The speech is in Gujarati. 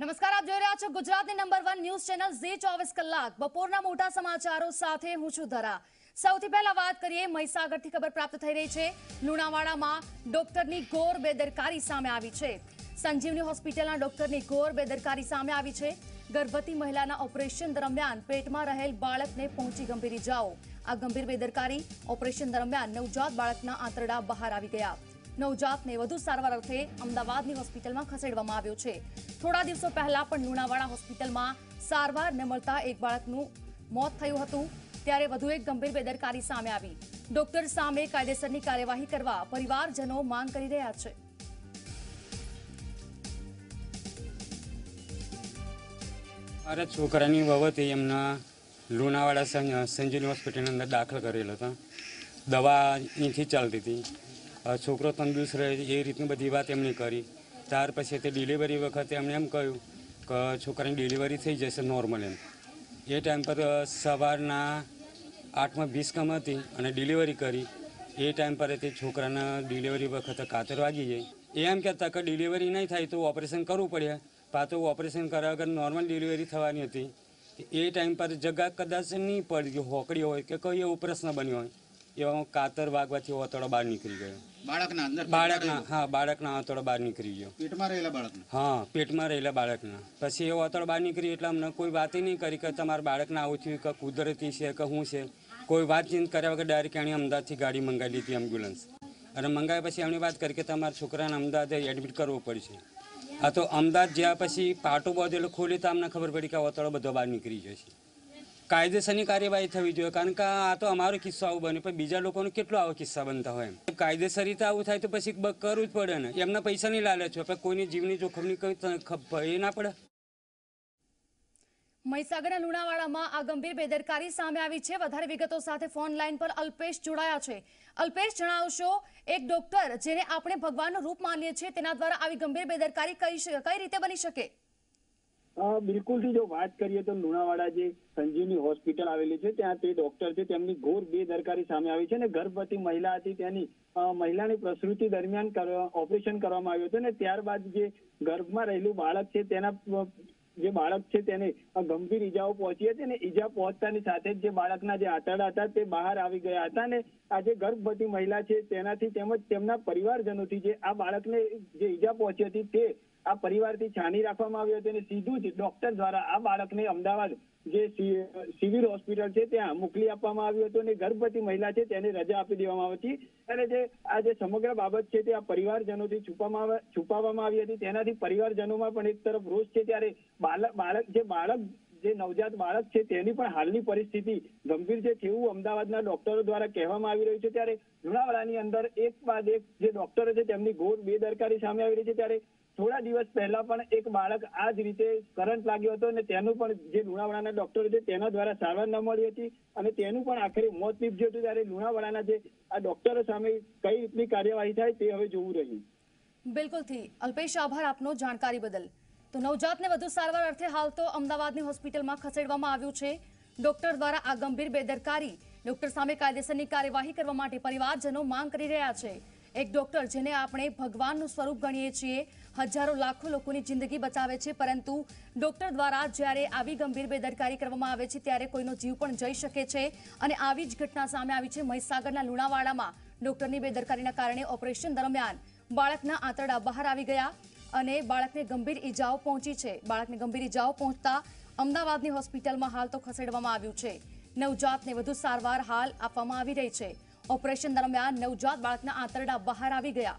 નમસ્કાર, આપ જોઈ રહ્યા છો ગુજરાતની number one news channel Zee ચોવીસ કલાક. બપોરના મોટા સમાચારો સાથે હું છું ધરા. સૌથી પહેલા વાત કરીએ મહીસાગરથી ખબર પ્રાપ્ત થઈ રહી છે. લુણાવાડામાં ડોક્ટરની ઘોર બેદરકારી સામે આવી છે. સંજીવની હોસ્પિટલના ડોક્ટરની ઘોર બેદરકારી સામે આવી છે. ગર્ભવતી મહિલાના ઓપરેશન દરમિયાન પેટમાં રહેલ બાળકને પહોંચી ગંભીર ઇજાઓ આ ગંભીર બેદરકારી ઓપરેશન દરમિયાન નવજાત બાળકના આંતરડા બહાર આવી ગયા. નવજાતને વધુ સારવાર અર્થે અમદાવાદની હોસ્પિટલમાં ખસેડવામાં આવ્યો છે. થોડા દિવસો પહેલા પણ લુણાવાડા હોસ્પિટલમાં સારવાર ન મળતા એક બાળકનું મોત થયું હતું. ત્યારે વધુ એક ગંભીર બેદરકારી સામે આવી. ડોક્ટર સામે કાયદેસરની કાર્યવાહી કરવા પરિવારજનો માંગ કરી રહ્યા છે. મારા છોકરાની બાબતે એમના લુણાવાડા સંજીવની હોસ્પિટલની અંદર દાખલ કરેલો હતો. દવા અહીંથી ચાલતી હતી. છોકરો તંદુરસ્ત રહે એ રીતની બધી વાત એમણે કરી. ત્યાર પછી તે ડિલિવરી વખતે એમણે એમ કહ્યું કે છોકરાની ડિલિવરી થઈ જશે નોર્મલ એમ. એ ટાઈમ પર સવારના આઠમાં વીસ કમ હતી અને ડિલિવરી કરી. એ ટાઈમ પર તે છોકરાના ડિલિવરી વખતે કાતર વાગી જાય એ એમ કહેતા કે ડિલિવરી નહીં થાય તો ઓપરેશન કરવું પડે. પાછું ઓપરેશન કર્યા વગર નોર્મલ ડિલિવરી થવાની હતી. એ ટાઈમ પર જગા કદાચ નહીં પડી હોકડી હોય કે કોઈ એવો પ્રશ્ન બન્યો હોય એવામાં કાતર વાગવાથી ઓતડો બહાર નીકળી ગયો. બાળકના અંદર બાળકના હા બાળકના ઓતડો બહાર નીકળી ગયો. પેટમાં રહેલા બાળકના? હા પેટમાં રહેલા બાળકના. પછી એ ઓતળ બહાર નીકળી એટલે અમને કોઈ વાત નહીં કરી કે તમારા બાળકને આવું થયું કે કુદરતી છે કે શું છે. કોઈ વાતચીત કર્યા વગર ડાયરેક્ટ એણે અમદાવાદથી ગાડી મંગાવી લીધી એમ્બ્યુલન્સ અને મંગાવ્યા પછી એમની વાત કરી કે તમારા છોકરાને અમદાવાદ એડમિટ કરવો પડશે. આ તો અમદાવાદ જ્યાં પછી પાટો બધેલો ખોલી તો અમને ખબર પડી કે આ ઓતળો બધો બહાર નીકળી જશે. કાયદેસરની કાર્યવાહી થવી જોઈએ, કારણ કે આ તો અમારો કિસ્સો આવું બને પણ બીજા લોકોનો કેટલો આવો કિસ્સા બનતા હોય એમ. કાયદેસર રીતે આવું થાય તો પછી કરવું જ પડે ને. એમના પૈસાની લાલચ હોય, પણ કોઈની જીવની જોખમની કઈ એ ના પડે. મહીસાગરના લુણાવાડામાં આ ગંભીર બેદરકારી સામે આવી છે. વધારે વિગતો સાથે ફોન લાઈન પર અલ્પેશ જોડાયા છે. અલ્પેશ, જણાવશો, એક ડોક્ટર જેને આપણે ભગવાનનું રૂપ માનીએ છીએ, તેના દ્વારા આવી ગંભીર બેદરકારી કઈ રીતે બની શકે? બિલકુલથી જો વાત કરીએ તો લુણાવાડા જે સંજીવની હોસ્પિટલ આવેલી છે, ત્યાં તે ડોક્ટર છે, તેમની ઘોર બેદરકારી સામે આવી છે અને ગર્ભવતી મહિલા હતી તેની મહિલાની પ્રસૂતિ દરમિયાન ઓપરેશન કરવામાં આવ્યું હતું અને ત્યારબાદ જે ગર્ભમાં રહેલું બાળક છે, તેના જે બાળક છે તેને ગંભીર ઈજાઓ પહોંચી હતી અને ઈજા પહોંચતાની સાથે જ બાળકના જે આંતરડા હતા તે બહાર આવી ગયા હતા અને આ જે ગર્ભવતી મહિલા છે તેનાથી તેમજ તેમના પરિવારજનોથી જે આ બાળકને જે ઈજા પહોંચી હતી તે આ પરિવારથી છાની રાખવામાં આવ્યો હતો અને સીધું જ ડોક્ટર દ્વારા આ બાળકને અમદાવાદ જે સિવિલ હોસ્પિટલ છે, ત્યાં મોકલી આપવામાં આવ્યું હતું અને ગર્ભવતી મહિલા છે, તેને રજા આપી દેવામાં આવી હતી. અને જે, આ જે સમગ્ર બાબત છે, તે આ પરિવારજનોથી છુપાવવામાં આવે- હતી. તેનાથી પરિવારજનોમાં પણ એક તરફ રોષ છે, ત્યારે બાળક બાળક, જે બાળક જે નવજાત બાળક છે તેની પણ હાલની પરિસ્થિતિ ગંભીર છે તેવું અમદાવાદના ડોક્ટરો દ્વારા કહેવામાં આવી રહ્યું છે. ત્યારે લુણાવાડાની અંદર એક બાદ એક જે ડોક્ટરો છે તેમની ઘોર બેદરકારી સામે આવી રહી છે. ત્યારે થોડા દિવસ પહેલા પણ એક બાળક આ જ રીતે કરંટ લાગ્યો હતો અને તેનું પણ જે લુણાવાડાના ડોક્ટરો છે તેના દ્વારા સારવાર ન મળી હતી અને તેનું પણ આખરે મોત નીપજ્યું હતું. ત્યારે લુણાવાડાના જે આ ડોક્ટરો સામે કઈ રીતની કાર્યવાહી થાય તે હવે જોવું રહ્યું. બિલકુલથી અલ્પેશ, આભાર આપનો જાણકારી બદલ. તો નવજાતને વધુ સારવાર અર્થે હાલ તો અમદાવાદની હોસ્પિટલમાં ખસેડવામાં આવ્યું છે. ડોક્ટર દ્વારા આ ગંભીર બેદરકારી, ડોક્ટર સામે કાયદેસરની કાર્યવાહી કરવા માટે પરિવારજનો માંગ કરી રહ્યા છે. એક ડોક્ટર જેને આપણે ભગવાનનું સ્વરૂપ ગણીએ છીએ, હજારો લાખો લોકોની જિંદગી બચાવે છે, પરંતુ ડોક્ટર દ્વારા જ્યારે આવી ગંભીર બેદરકારી કરવામાં આવે છે, ત્યારે કોઈનો જીવ પણ જઈ શકે છે અને આવી જ ઘટના સામે આવી છે મહીસાગરના લુણાવાડામાં. ડોક્ટરની બેદરકારીના કારણે ઓપરેશન દરમિયાન બાળકના આંતરડા બહાર આવી ગયા. અને બાળકને ગંભીર ઈજાઓ પહોંચી છે. બાળકને ગંભીર ઈજાઓ પહોંચતા અમદાવાદની હોસ્પિટલમાં હાલ તો ખસેડવામાં આવ્યું છે. નવજાતને વધુ સારવાર હાલ આપવામાં આવી રહી છે. ઓપરેશન દરમિયાન નવજાત બાળકના આંતરડા બહાર આવી ગયા.